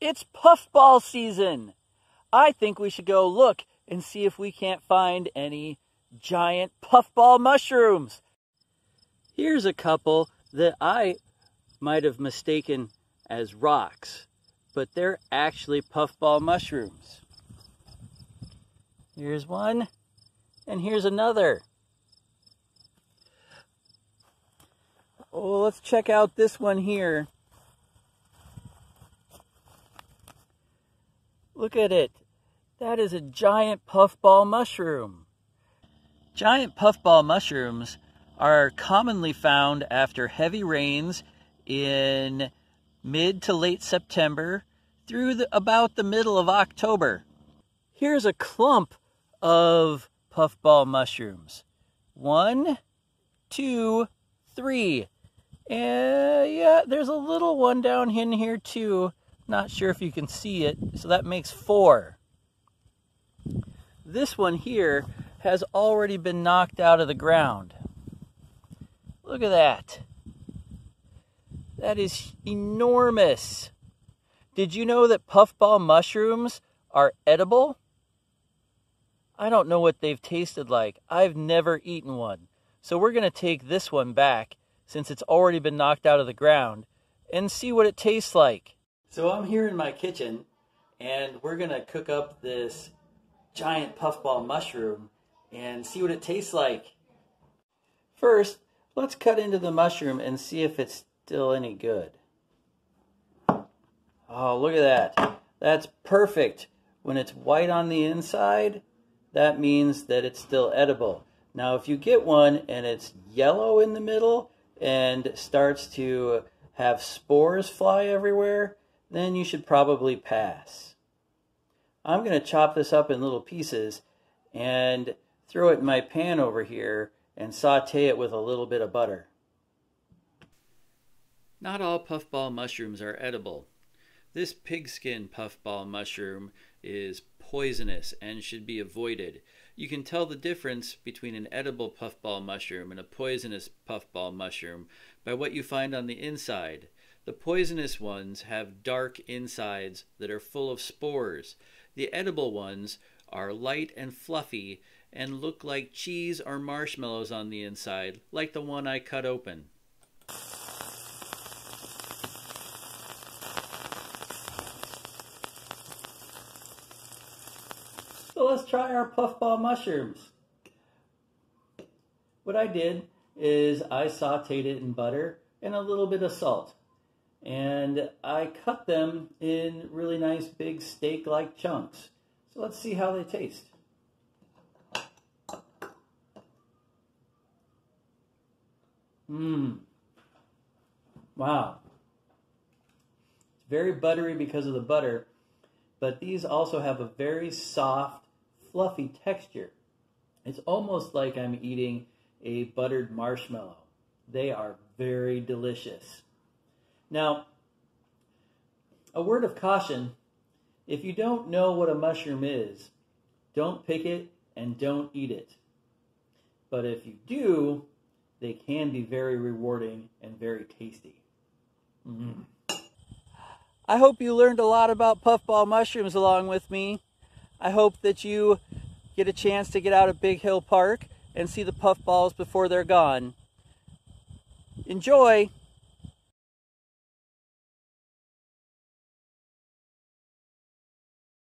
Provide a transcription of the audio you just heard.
It's puffball season. I think we should go look and see if we can't find any giant puffball mushrooms. Here's a couple that I might have mistaken as rocks, but they're actually puffball mushrooms. Here's one, and here's another. Oh, let's check out this one here. Look at it. That is a giant puffball mushroom. Giant puffball mushrooms are commonly found after heavy rains in mid to late September through the, about the middle of October. Here's a clump of puffball mushrooms. One, two, three. And yeah, there's a little one down in here too. Not sure if you can see it. So that makes four. This one here has already been knocked out of the ground. Look at that. That is enormous. Did you know that puffball mushrooms are edible? I don't know what they've tasted like. I've never eaten one. So we're going to take this one back since it's already been knocked out of the ground and see what it tastes like. So I'm here in my kitchen and we're to cook up this giant puffball mushroom and see what it tastes like. First, let's cut into the mushroom and see if it's still any good. Oh, look at that. That's perfect. When it's white on the inside, that means that it's still edible. Now, if you get one and it's yellow in the middle and starts to have spores fly everywhere, then you should probably pass. I'm going to chop this up in little pieces and throw it in my pan over here and saute it with a little bit of butter. Not all puffball mushrooms are edible. This pigskin puffball mushroom is poisonous and should be avoided. You can tell the difference between an edible puffball mushroom and a poisonous puffball mushroom by what you find on the inside. The poisonous ones have dark insides that are full of spores. The edible ones are light and fluffy and look like cheese or marshmallows on the inside, like the one I cut open. So let's try our puffball mushrooms. What I did is I sauteed it in butter and a little bit of salt. And I cut them in really nice big steak-like chunks. So let's see how they taste. Mmm. Wow. It's very buttery because of the butter, but these also have a very soft, fluffy texture. It's almost like I'm eating a buttered marshmallow. They are very delicious. Now, a word of caution if you don't know what a mushroom is, don't pick it and don't eat it. But if you do, they can be very rewarding and very tasty. Mm. I hope you learned a lot about puffball mushrooms along with me. I hope that you get a chance to get out of Big Hill Park and see the puffballs before they're gone. Enjoy!